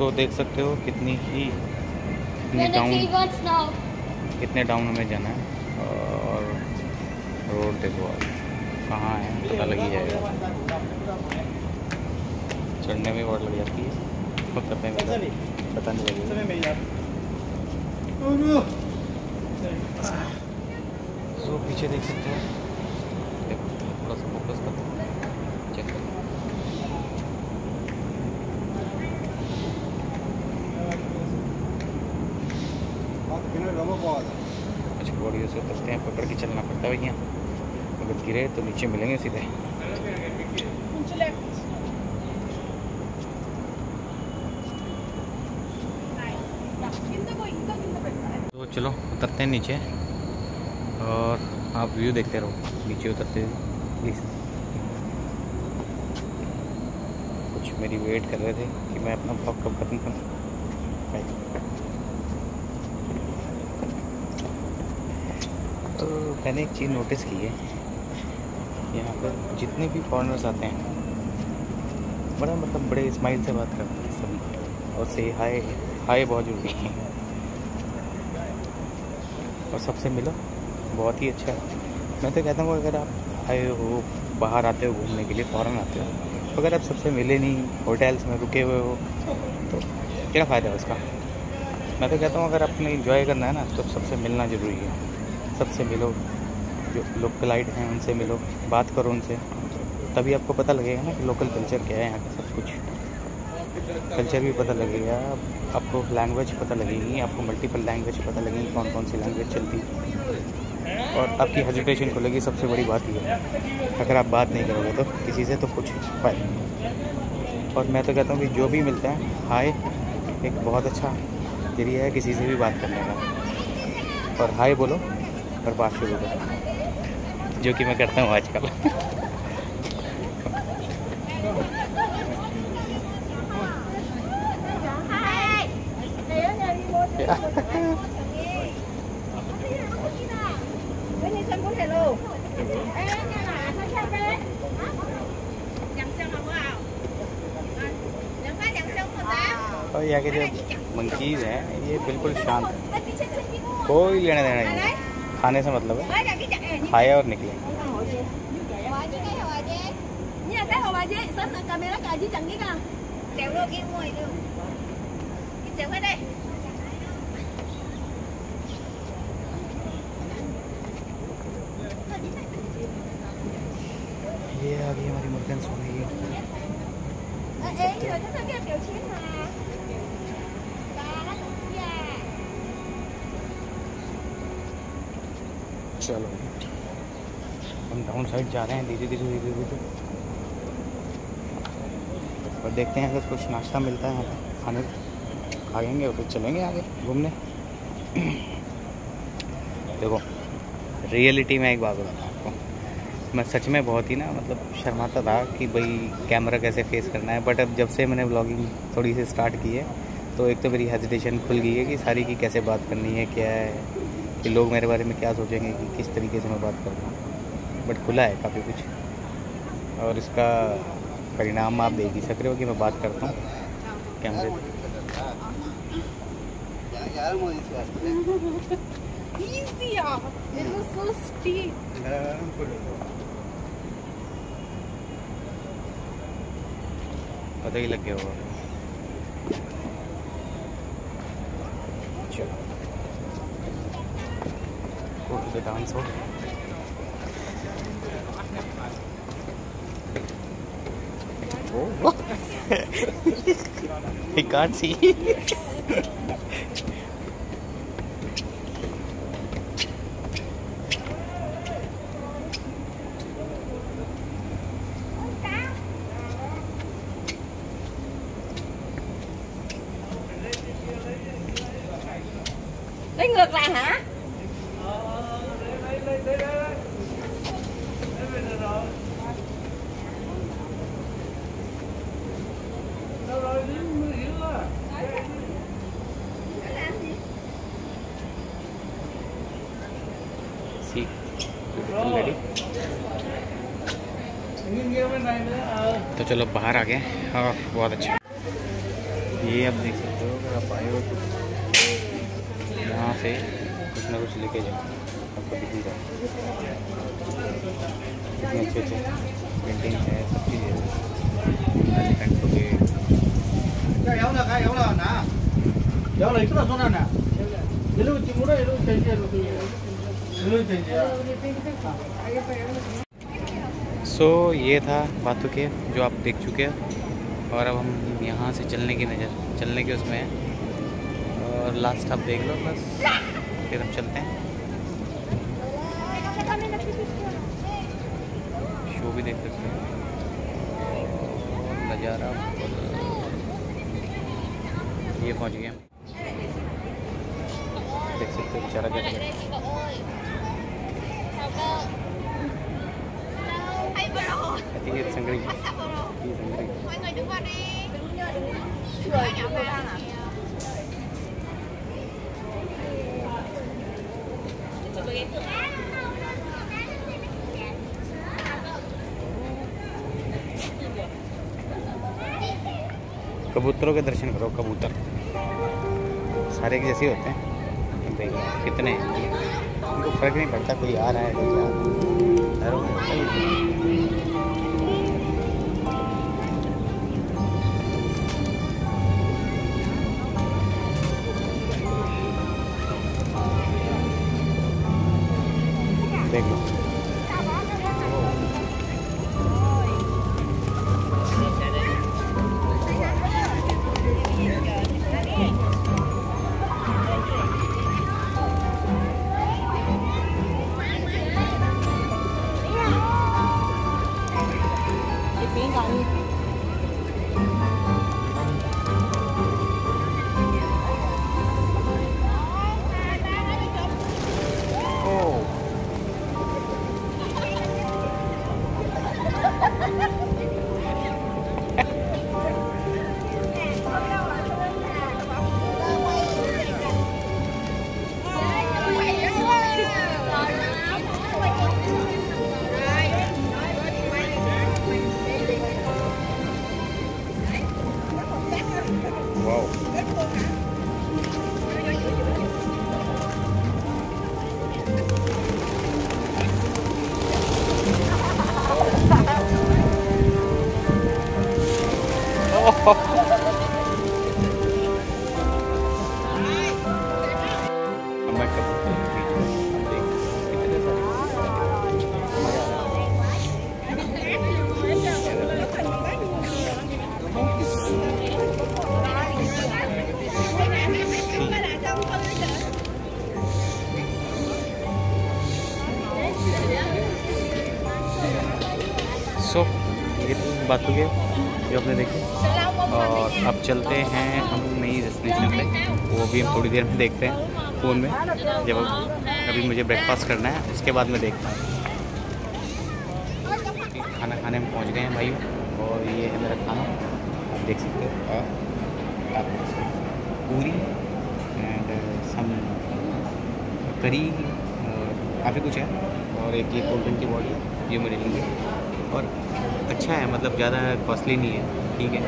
सो देख सकते हो कितनी ही कितनी डाउन कितने डाउन हमें जाना है। और रोड देखो आप कहाँ है पता लग ही जाएगा। चढ़ने में बहुत लग जाती है। उतरने में पता। नहीं लगेगा। सो पीछे देख सकते हो देखो थोड़ा सा फोकस करते चेक करो कुछ बॉडी से उतरते हैं पकड़ के चलना पड़ता है भैया अगर गिरे तो नीचे मिलेंगे सीधे। तो चलो उतरते हैं नीचे और आप व्यू देखते रहो नीचे उतरते प्लीज़ कुछ मेरी वेट कर रहे थे कि मैं अपना ब्लॉग कब खत्म करूँ। तो मैंने एक चीज़ नोटिस की है। यहाँ पर जितने भी फॉरनर्स आते हैं, बड़ा मतलब बड़े स्माइल से बात करते हैं सभी और से हाय हाय बहुत ज़रूरी है। और सबसे मिलो, बहुत ही अच्छा है। मैं तो कहता हूँ अगर आप आए हो, बाहर आते हो घूमने के लिए फ़ौरन आते हो तो अगर आप सबसे मिले नहीं होटल्स में रुके हुए हो तो क्या फ़ायदा है उसका? मैं तो कहता हूँ अगर आपने इंजॉय करना है ना तो सबसे मिलना ज़रूरी है। सबसे मिलो। जो लोकलाइट हैं उनसे मिलो, बात करो उनसे। तभी आपको पता लगेगा ना कि लोकल कल्चर क्या है यहाँ का सब कुछ। कल्चर भी पता लगेगा, आपको लैंग्वेज पता लगेगी, आपको मल्टीपल लैंग्वेज पता लगेगी कौन कौन सी लैंग्वेज चलती है। और आपकी हेजिटेशन खुलेगी सबसे बड़ी बात ये है, अगर आप बात नहीं करोगे तो किसी से तो कुछ नहीं और मैं तो कहता हूँ कि जो भी मिलता है, हाय, एक बहुत अच्छा ज़रिया है किसी से भी बात करने का। और हाय बोलो, और बात शुरू करो। जो कि मैं करता हूँ आजकल और यहाँ के जो मंकीज़ हैं ये बिल्कुल शांत हैं कोई लेना देना नहीं है। खाने से मतलब है खाया और निकले. ये आ गई हमारी मुर्गन सोने की चलो। हम डाउन साइड जा रहे हैं, धीरे धीरे धीरे धीरे और देखते हैं अगर कुछ नाश्ता मिलता है यहाँ पे, खाने। खाएँगे और फिर चलेंगे आगे घूमने। देखो रियलिटी में एक बात बताता हूँ आपको। मैं सच में बहुत ही ना मतलब शर्माता था कि भाई कैमरा कैसे फेस करना है बट अब जब से मैंने ब्लॉगिंग थोड़ी सी स्टार्ट की है तो एक तो मेरी हेजिटेशन खुल गई है कि सारी की कैसे बात करनी है, क्या है। कि लोग मेरे बारे में क्या सोचेंगे कि किस तरीके से मैं बात कर रहा हूँ। बट खुला है काफ़ी कुछ। और इसका परिणाम आप देख ही सक रहे हो कि मैं बात करता हूँ। कैमरे. पता ही लग गया होगा। To the dance hall oh. I can't see तो चलो बाहर आ गए और हाँ, बहुत अच्छा। ये आप देख सकते हो, अगर आप आए हो तो यहाँ से कुछ ना कुछ लेके जाओ। आपको दिखेगा कितने अच्छे अच्छे पेंटिंग है, सब चीज़ है। सो so, ये था बातों के जो आप देख चुके हैं। और अब हम यहाँ से चलने की नज़र चलने के उसमें हैं। और लास्ट आप देख लो बस। फिर हम चलते हैं। शो भी देख सकते हैं। नज़ारा ये पहुँच गए देख सकते हो बेचारा क्या कबूतरों के दर्शन करो, कबूतर। सारे एक जैसे होते हैं। देखो, कितने उनको फ़र्क नहीं पड़ता, कोई आ रहा है, कोई जा रहा है। बातों के। जो आपने देखे और अब चलते हैं हम नई डेस्टिनेशन पे। वो भी हम थोड़ी देर में देखते हैं फ़ोन में। जब अभी मुझे ब्रेकफास्ट करना है, उसके बाद मैं देखता हूँ। खाना खाने में पहुँच गए हैं भाई। और ये है मेरा खाना। आप देख सकते हो। पूरी एंड सम करी काफ़ी कुछ है। और एक ये कोल्ड ड्रिंक की बॉडी है ये मुझे लेंगे और अच्छा है मतलब ज़्यादा कॉस्टली नहीं है, ठीक है।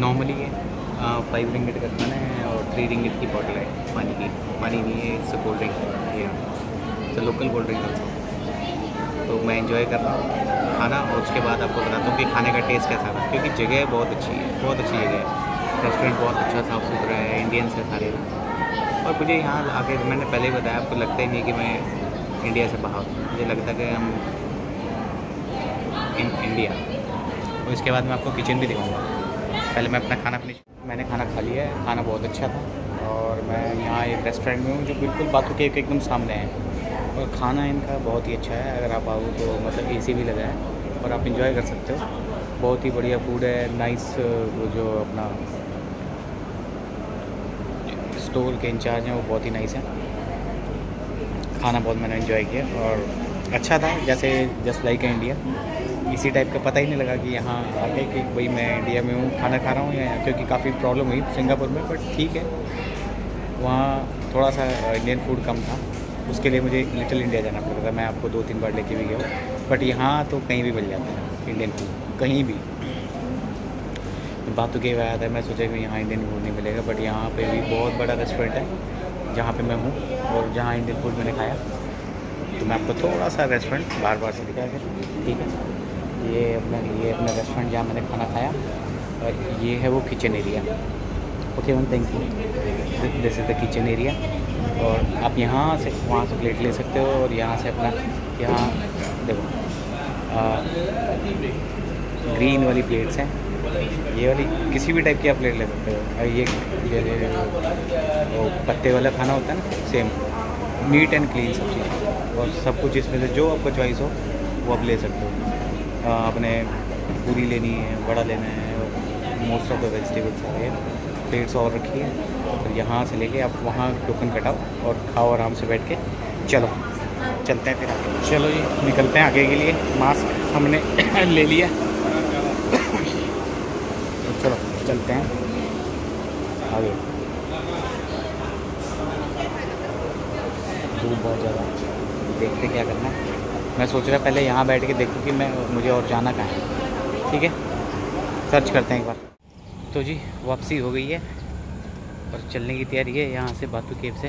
नॉर्मली है फाइव रिंगेट का खाना है और थ्री रिंगेट की बॉटल है, पानी की। पानी नहीं है इससे कोल्ड ड्रिंक ये। इट्स लोकल कोल्ड ड्रिंक तो मैं इंजॉय कर रहा हूँ खाना और उसके बाद आपको बताता हूँ कि खाने का टेस्ट कैसा था, क्योंकि जगह बहुत अच्छी है, बहुत अच्छी जगह है। रेस्टोरेंट बहुत अच्छा साफ़ सुथरा है इंडियंस है सारे। और मुझे यहाँ आके मैंने पहले ही बताया, आपको लगता ही नहीं कि मैं इंडिया से बाहर। मुझे लगता है कि हम इन इंडिया और इसके बाद मैं आपको किचन भी दिखाऊँगा। पहले मैं अपना खाना फिनिश मैंने खाना खा लिया है। खाना बहुत अच्छा था। और मैं यहाँ एक रेस्टोरेंट में हूँ जो बिल्कुल बातों के एक एकदम सामने है। और खाना इनका बहुत ही अच्छा है। अगर आप आओ तो मतलब एसी भी लगा है। और आप इंजॉय कर सकते हो। बहुत ही बढ़िया फ़ूड है। नाइस वो जो अपना स्टोर के इंचार्ज हैं, वो बहुत ही नाइस हैं। खाना बहुत मैंने इन्जॉय किया और अच्छा था, जैसे जस्ट लाइक इंडिया इसी टाइप का पता ही नहीं लगा कि यहाँ आके कि भाई मैं इंडिया में हूँ, खाना खा रहा हूँ या क्योंकि काफ़ी प्रॉब्लम हुई सिंगापुर में बट ठीक है। वहाँ थोड़ा सा इंडियन फ़ूड कम था। उसके लिए मुझे लिटिल इंडिया जाना पड़ता था। मैं आपको दो तीन बार लेके भी गया बट यहाँ तो कहीं भी मिल जाता है इंडियन फ़ूड कहीं भी। बातों के आया था मैं सोचा कि यहाँ इंडियन फ़ूड नहीं मिलेगा बट यहाँ पे भी बहुत बड़ा रेस्टोरेंट है। जहाँ पे मैं हूँ और जहाँ इंडियन फ़ूड मैंने खाया। तो मैं आपको थोड़ा सा रेस्टोरेंट बार बार से दिखाया फिर ठीक है? ये अपना ये अपना रेस्टोरेंट जहाँ मैंने खाना खाया और ये है वो kitchen area okay ma'am thank you this is the kitchen area और आप यहाँ से, वहाँ से प्लेट ले सकते हो और यहाँ से अपना, यहाँ, देखो ग्रीन वाली प्लेट्स हैं। ये वाली किसी भी टाइप की आप प्लेट ले सकते हो। और ये ये वो पत्ते वाला खाना होता है ना सेम नीट एंड क्लीन सब चीज़। और सब कुछ इसमें से जो आपको चॉइस हो, वो आप ले सकते हो। आपने पूरी लेनी है बड़ा लेना है मोस्ट ऑफ़ द वेजिटेबल्स आ रहे हैं प्लेट्स और रखी है। तो यहाँ से लेके आप वहाँ टोकन कटाओ और खाओ आराम से बैठ के। चलो, चलते हैं फिर चलो जी, निकलते हैं आगे के लिए। मास्क हमने ले लिया तो चलो चलते हैं आगे धूप बहुत ज़्यादा। देखते क्या करना है। मैं सोच रहा पहले यहाँ बैठ के देखूँ कि मैं, मुझे और जाना कहाँ है। ठीक है? सर्च करते हैं एक बार। तो जी, वापसी हो गई है। और चलने की तैयारी है यहाँ से बातू केव से।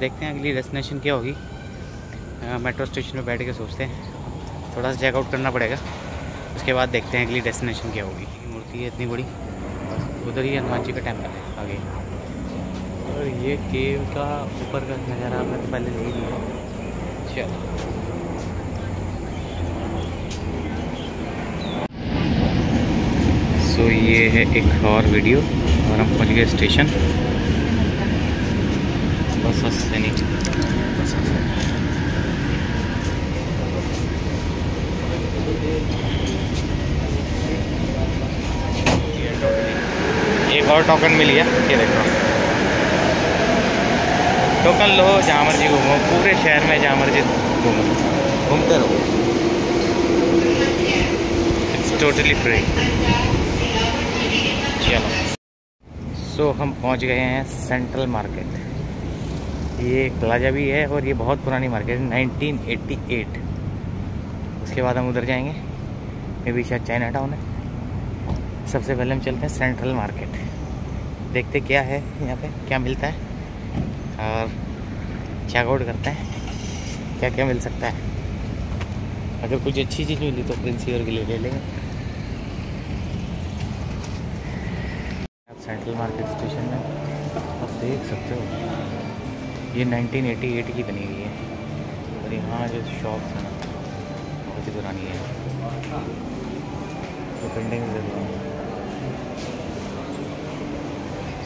देखते हैं अगली डेस्टिनेशन क्या होगी। मेट्रो स्टेशन में बैठ के सोचते हैं। थोड़ा सा चेकआउट करना पड़ेगा। उसके बाद देखते हैं अगली डेस्टिनेशन क्या होगी। मूर्ति है इतनी बड़ी। उधर ही हनुमान जी का टेंपल है, आगे। और ये केव का ऊपर का नज़ारा आपने तो पहले देख लिया। चलो। सो so, ये है एक और वीडियो और हम पहुँच गए स्टेशन बस सैनिक एक और टोकन मिल गया ये देखो। टोकन लो जहाँ मर्ज़ी घूमो पूरे शहर में जहाँ मर्ज़ी घूमो। घूमते रहो। इट्स टोटली फ्री चलो। सो हम पहुँच गए हैं सेंट्रल मार्केट ये प्लाजा भी है और ये बहुत पुरानी मार्केट है 1988 उसके बाद हम उधर जाएँगे। मे भी शायद चाइना टाउन है। सबसे पहले हम चलते हैं सेंट्रल मार्केट देखते क्या है यहाँ पे क्या मिलता है। और चेकआउट करते हैं? क्या क्या मिल सकता है? अगर कुछ अच्छी चीज़ मिली तो प्रिंसियर के लिए ले लेंगे। आप सेंट्रल मार्केट स्टेशन में आप देख सकते हो। ये 1988 की बनी हुई है। और यहाँ जो शॉप्स हैं ना बहुत ही पुरानी है। तो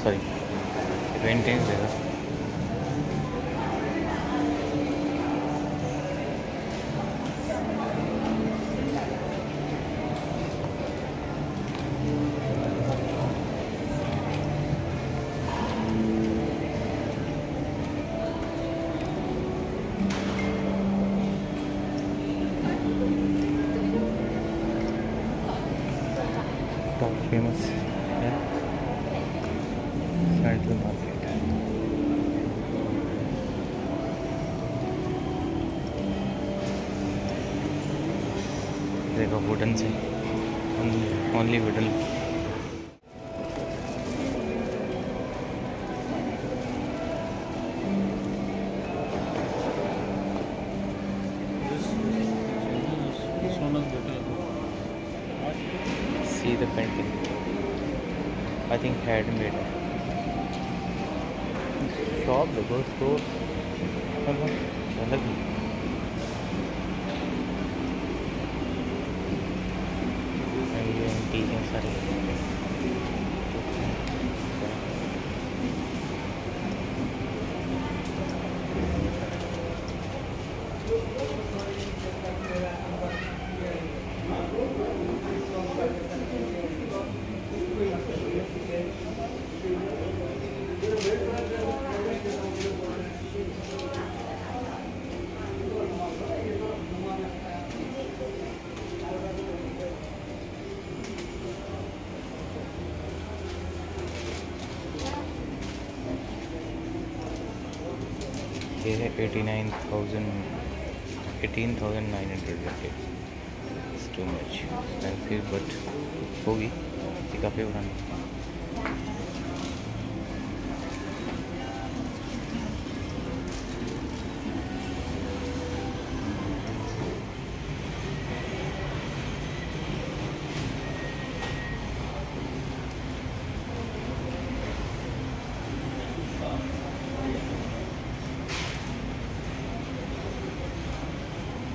सॉरी पेंटिंग जगह famous है सेंट्रल मार्केट देखो वुडन से only wooden see the painting I think handmade. Shop देखो स्टोर अलग ही सारे eighty nine thousand eighteen thousand nine hundred too much होगी। काफ़ी पुरानी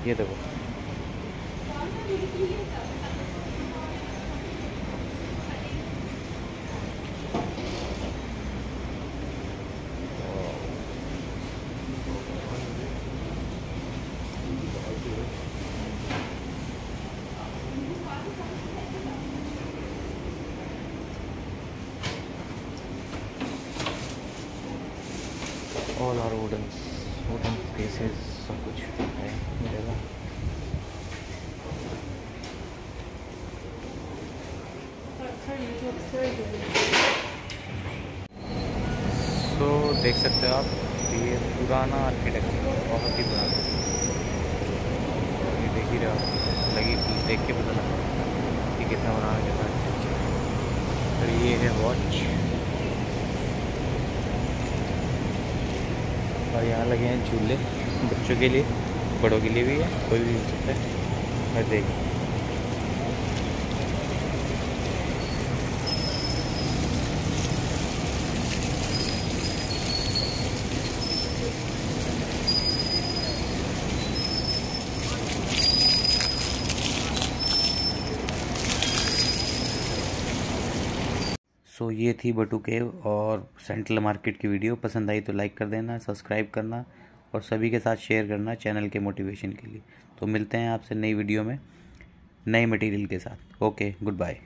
ये देखो all are wooden wooden cases सब कुछ है, मिलेगा। तो देख सकते हो आप, ये पुराना आर्किटेक्चर बहुत ही पुराना। ये देख ही रहे हो लगी देख के पता लगा। कि कितना पुराना, कितना आर्किटेक्चर और ये है वॉच और यहाँ लगे हैं झूले, बच्चों के लिए, बड़ों के लिए भी है, कोई भी मिल सकता है। मैं देखिए सो ये थी बटू केव और सेंट्रल मार्केट की वीडियो। पसंद आई तो लाइक कर देना, सब्सक्राइब करना और सभी के साथ शेयर करना चैनल के मोटिवेशन के लिए। तो मिलते हैं आपसे नई वीडियो में, नए मटेरियल के साथ। Okay, good bye.